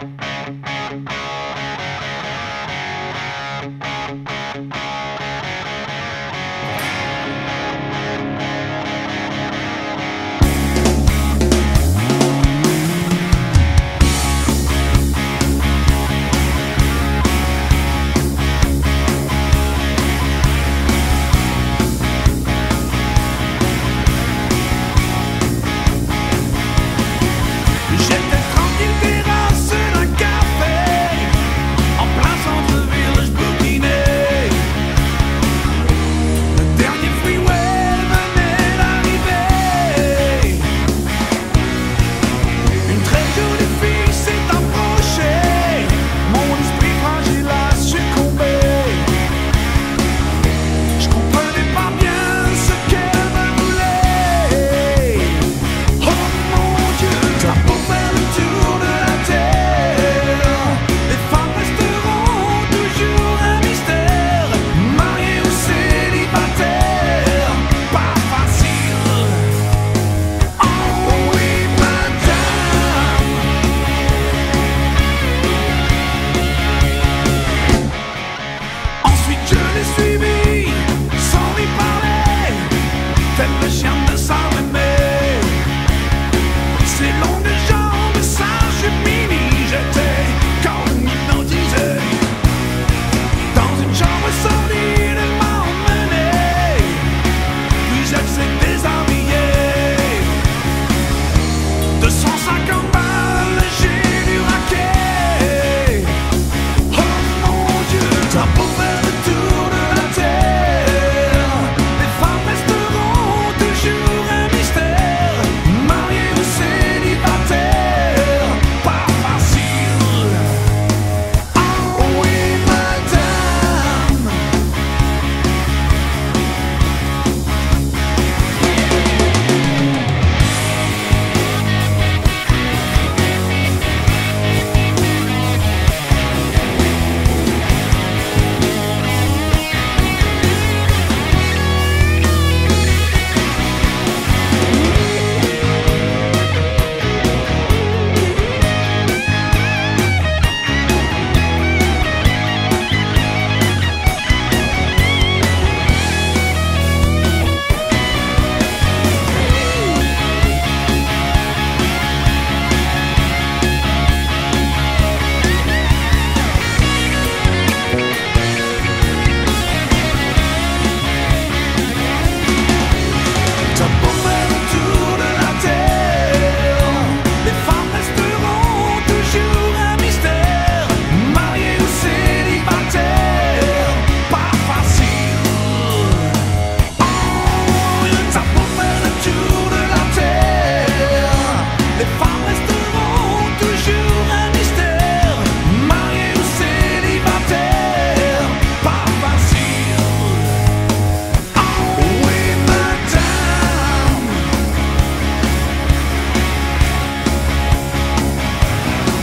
Música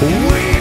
We